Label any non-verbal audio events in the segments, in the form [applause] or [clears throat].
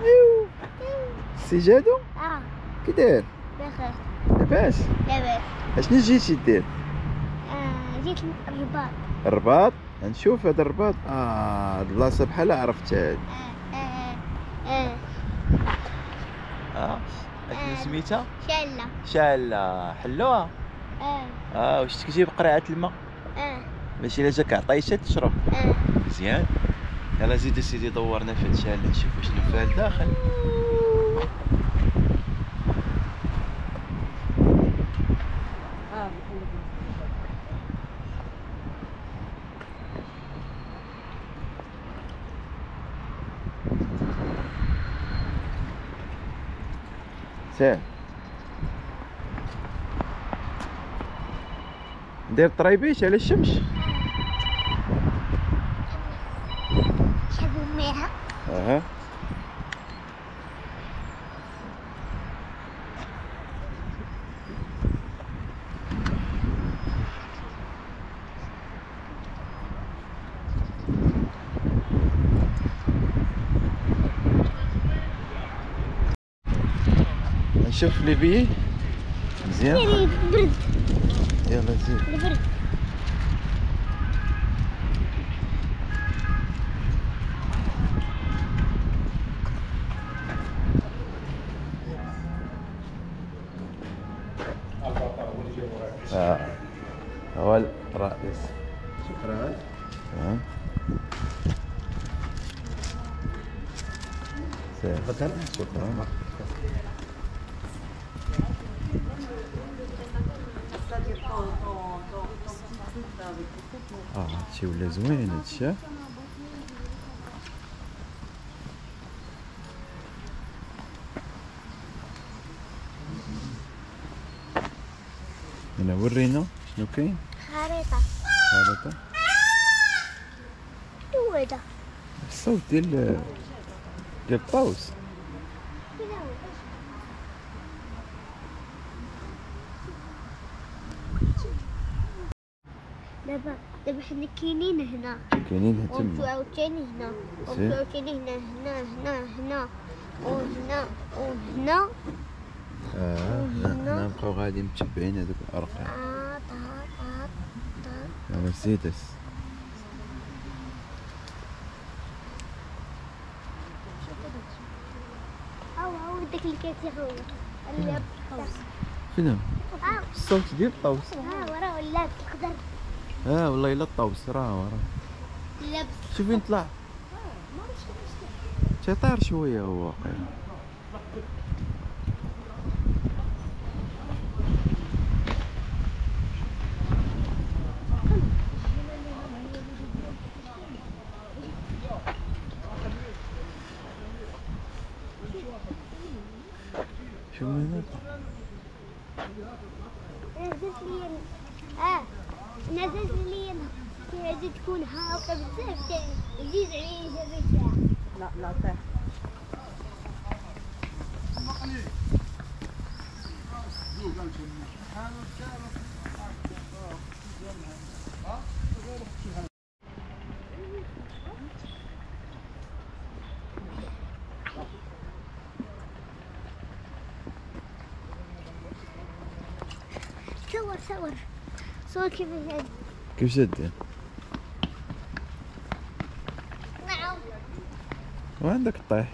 ايوا سي جادو؟ آه. كي داير؟ بخير لاباس. لاباس. أشنو جيتي دير؟ آه جيت الرباط. الرباط؟ نشوف هذا الرباط. آه هاد البلاصة بحال عرفتها هادي آه آه آه آه. آه. سميتها؟ شلة شالة. حلوها آه. آه واش تجيب قرعة الماء؟ آه. ماشي إلا جاك عطيشه تشرب. آه. مزيان. يلا زيد سيدي دورنا في هاد الشالة نشوف شنو فيها لداخل. سام. دير طريبيش على الشمس. ميها أها نشوف لي بي مزيان يعني برد يلا زيد هو الرئيس شكرا. تفضل. شكرا. آه هادشي ولا زوين هادشي هنا ورينا شنو كاين؟ خريطة خريطة هذا الصوت ديال ديال الطاوس دابا دابا حنا كاينين هنا. كاينين تما. ومشيو عاوتاني هنا. زين. ومشيو عاوتاني هنا هنا هنا هنا. وهنا وهنا. آه هنا نبقاو غادي متبعين هذوك الأرقام. آه. داك اللي كيتيخو اللي بطوس فين آه الصوت ديال الطاوس ها وراه ولا تقدر آه والله الا الطاوس راه وراه لابس شوف وين طلع تيطير شوية هو واقيلا شوف من هناك نزلت لي آه نزلت لي كي تكون هاقه بزاف يزيد عليه الريحه لا لا طيح صور صور صور كيف هاد كيف جدي؟ نعم. وعندك الطيح؟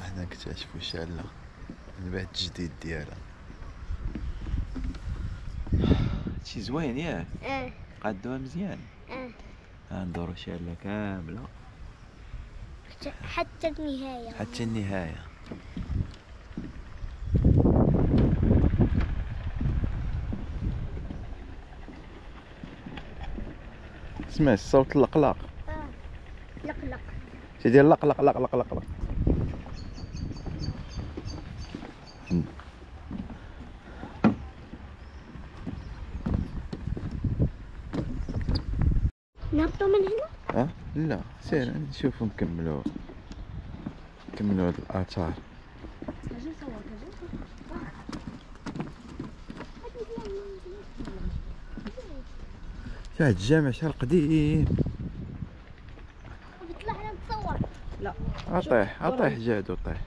هنا اكتشفوا شالة بعد جديد ديالها هادشي زوين ياك؟ آه قادوها مزيان؟ إيه. آه ندورو شالة كاملة حتى- حتى النهاية. حتى النهاية. اسمع الصوت اللقلق آه لق لق شي ديال لق لق لق لق لق لق نهبطوا من هنا؟ ها؟ لا سير نشوفو نكملو نكملو هاد الآثار. شاهد الجامع شحال قديم. بيطلع لنا نتصور. اطيح اطيح جادو طيح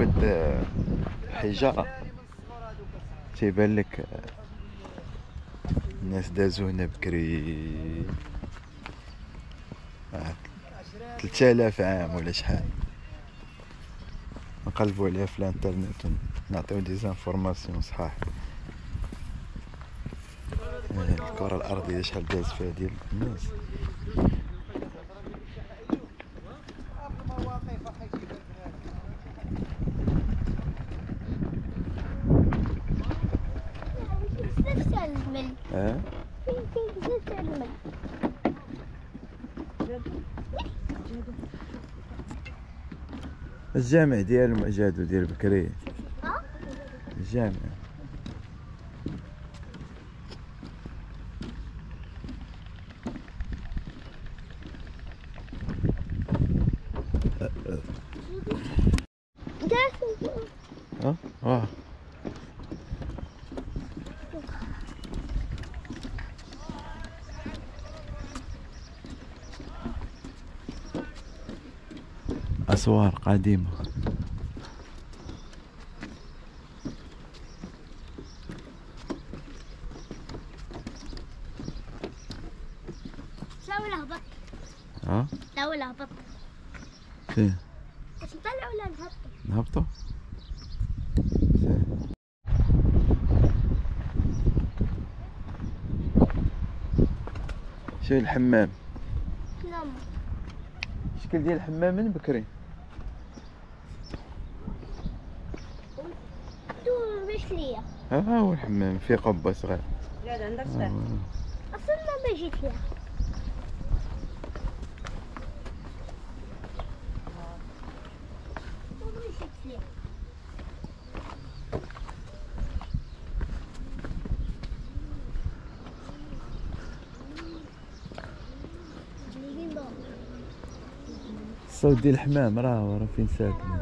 تشوف هاد الحجارة تيبان لك الناس دازو هنا بكري. آه، 3000 عام ولا شحال؟ نقلبوا عليها في الانترنت ونعطيو des informations صحاح. آه، الكرة الأرضية شحال داز فيها ديال الناس بزاف تاع المل آه فين فين بزاف تاع المل الجامع ديال المعجاد وديال بكري. الجامع داس آه واه أسوار قديمة. لا ولا هبط. ها؟ لا ولا هبط. فين؟ باش نطلع ولا نهبط نهبطو فين شو الحمام؟ نعم. الشكل ديال الحمام من بكري؟ ها هو الحمام فيه قبة صغير قاعد عندك آه. أصلا ما جيت ليها الصوت ديال الحمام راه راه فين ساكن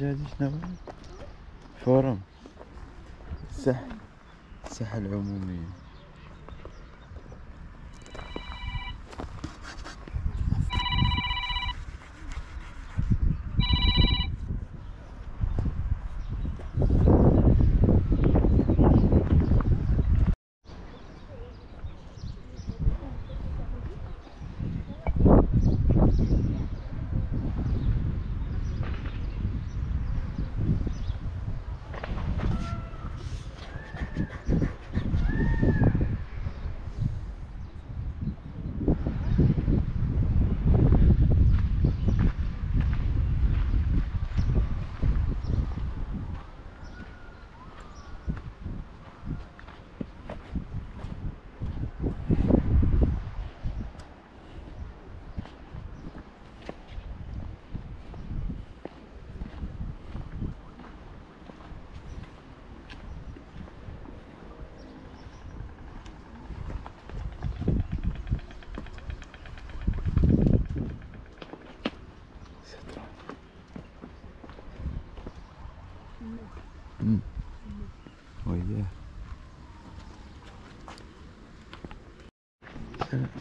acayip işte var.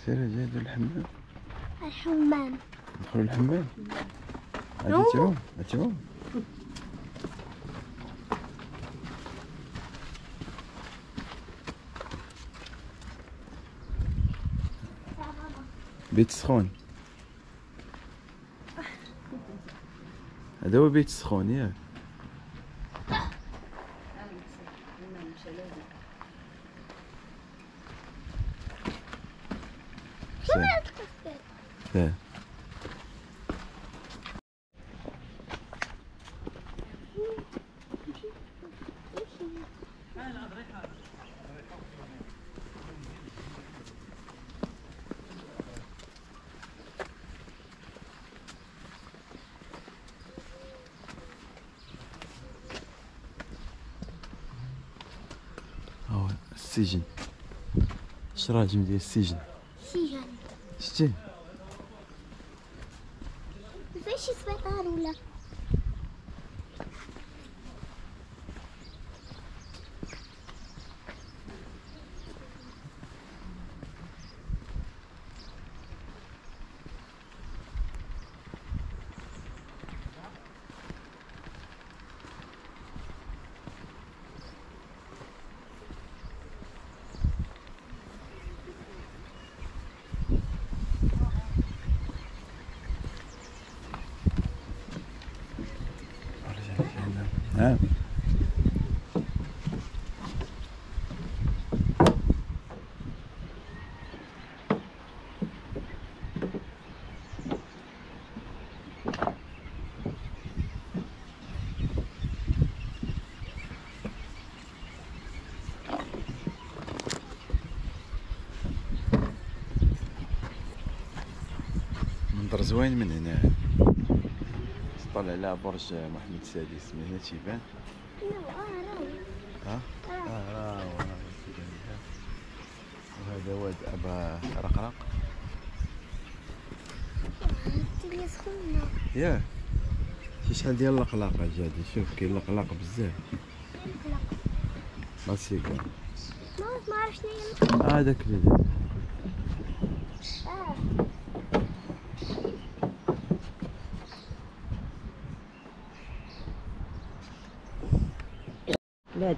سير جاي ندير الحمام. الحمام. ندخلوا الحمام نو. تعوم تعوم بيت سخون. هذا هو بيت سخون ياك شو سير. ما تقصد هو السجن الشراجم ديال السجن سجن شتي نعم منظر زوين من هنا طلع على برج محمد السادس من هنا تيبان ها؟ آه. آه راه. وهذا واد أبا سخونة ياه شي شحال ديال القلاقه جادي؟ شوف كاين القلاق بزاف. ما ما عرفت شنو هي. هذاك اللي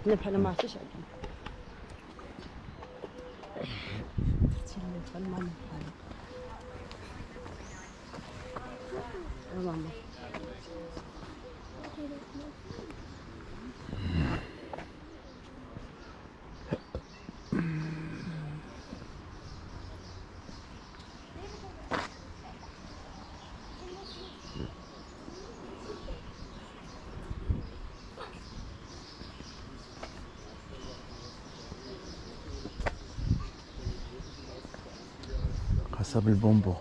داير. آه لا عندنا بحال ما عرفتش عندنا أختي اللي بحال ماما بحال يا ماما قصب البومبو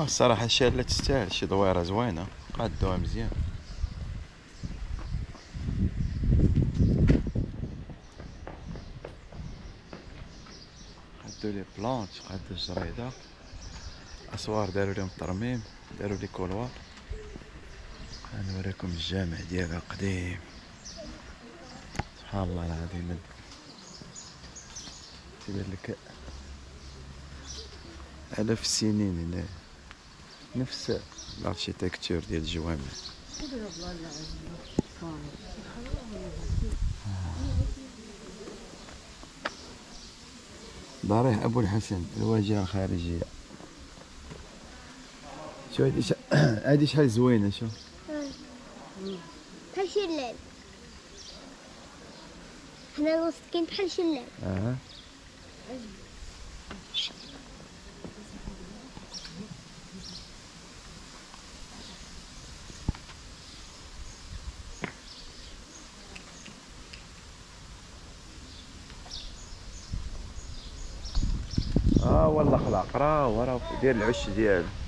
آه، الصراحة الشيء اللي تستاهل شي دويرة زوينة قادوها مزيان. بلانش قادو الجريدة أسوار داروا لهم ترميم داروا لي كولوار. غنوريكم الجامع ديالها القديم. سبحان الله العظيم. تيبان لك آلاف السنين هنا. نفس الاركيتكتور ديال الجوامع. ضريح أبو الحسن الواجهة الخارجية. شو هادي. [clears throat] هادي شحال زوينة شو؟ بحال شلال حنا الوسط كاين بحال شلال آه والله خلاق راه وراه داير العش ديالو.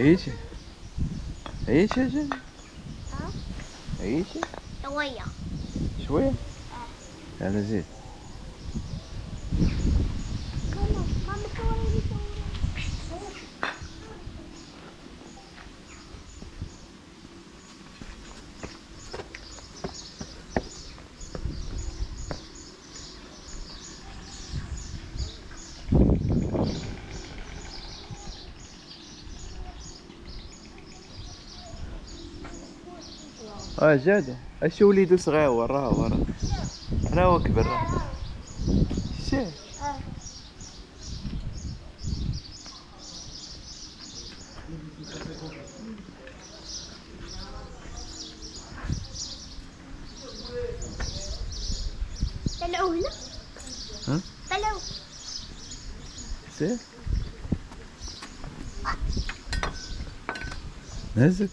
عييتي عييتي أجل ها؟ عييتي شوية. شوية؟ يلا زيد ماما ماما صوري آه جاد اش وليدو صغير راه هو راه هو كبر راه شتيه آه طلعوا هنا؟ ها؟ طلعوا شتيه نهزك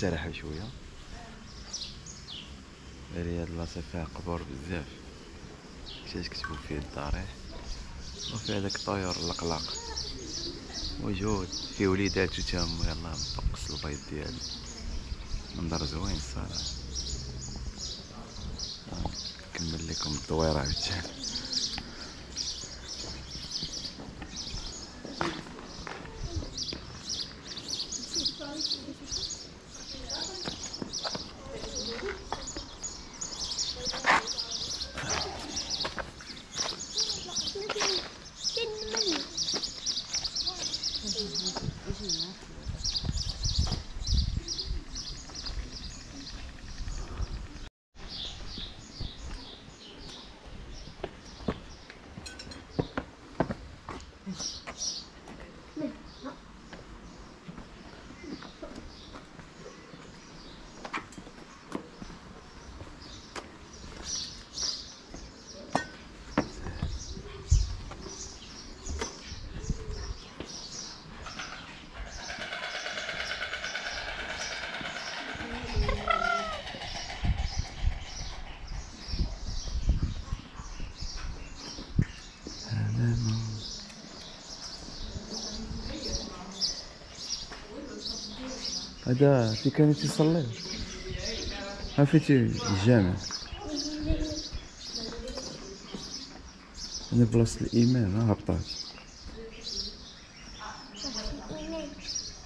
آه، استريح شوية. هذه هاد البلاصة فيها قبور بزاف. كشاش كتبوا فيه الضريح وفيه داك الطيور القلاق موجود. فيه وليداتو تاهم يلاه مطقس البيض ديالو منظر زوين الصراحة. نكمل لكم الدويرة عاوتاني هذا في كان تيصلي ها فيتي الجامع هنا بلاصة الإمام ها هبطات.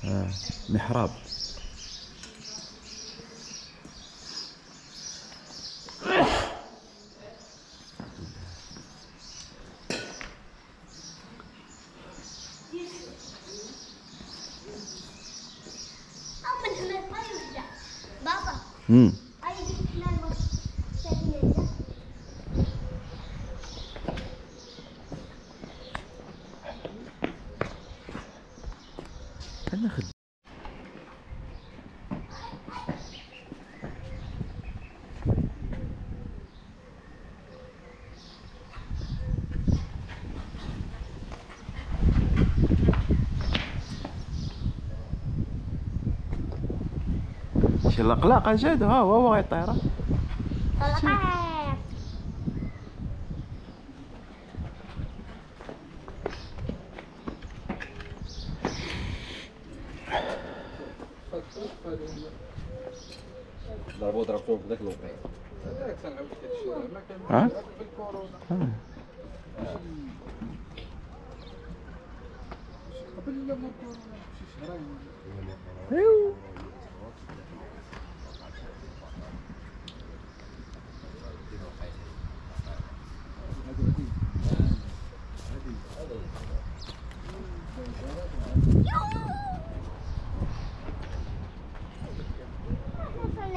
ها محراب. Mm. لقلاق جاد ها هو هو غيطير ضربوا ضربتهم في ذاك الوقت وصلنا الجامع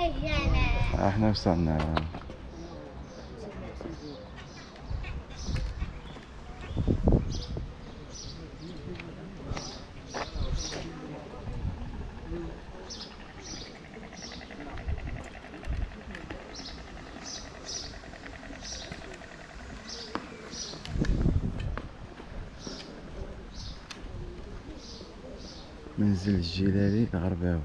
إحنا وصلنا. منزل الجلالي الغرباوي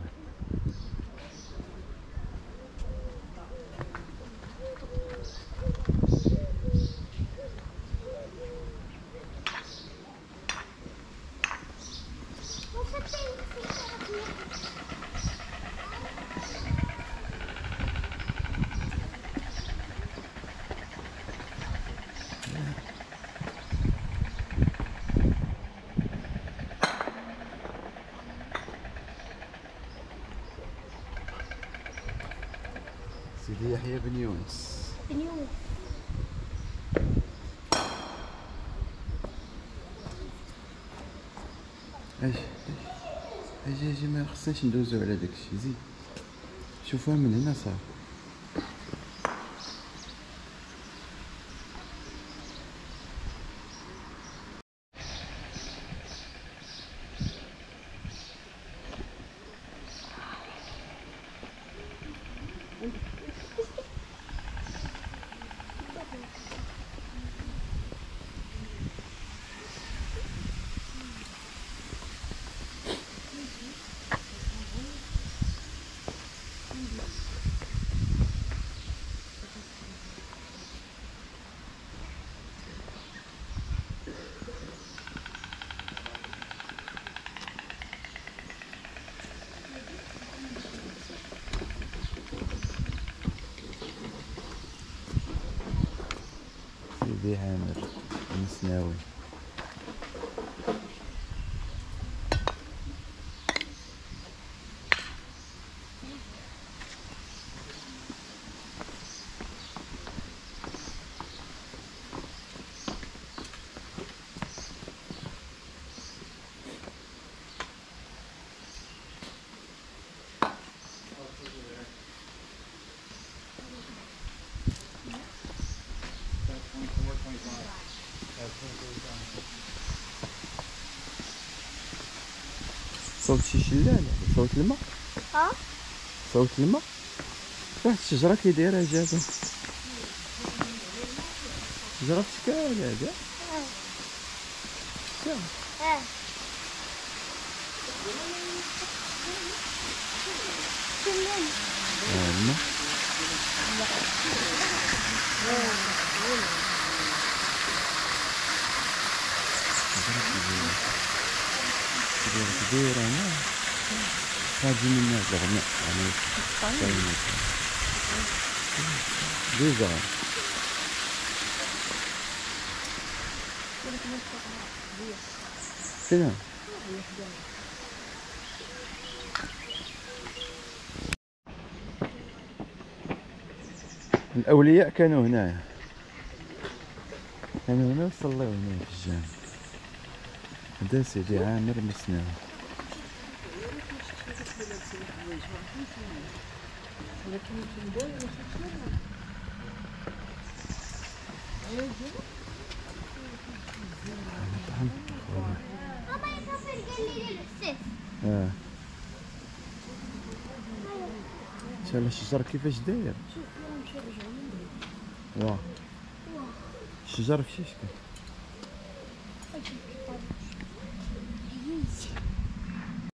سيدي يحيى بن يونس. بنيوم أجي أجي أجي ما خصناش ندوزو على داكشي زيد. شوفوها من هنا صافي سيدي عامر المسناوي صوت شي شلال صوت الماء. ها؟ صوت الماء. واحد الشجرة كي دايرة جابة شجرة في شكال هذا. آه. كلهم آه، الماء. شجرة كبيرة هنا. خارج منها الغناء يعني كاينة. دوزة فين الأولياء كانوا هنا. كانوا هنا وصلوا هنا في الجامع هذا سيدي عامر مسناوي بابا يسافر قال لي للحساس آه شال الشجر كيفاش داير واه الشجر في شكل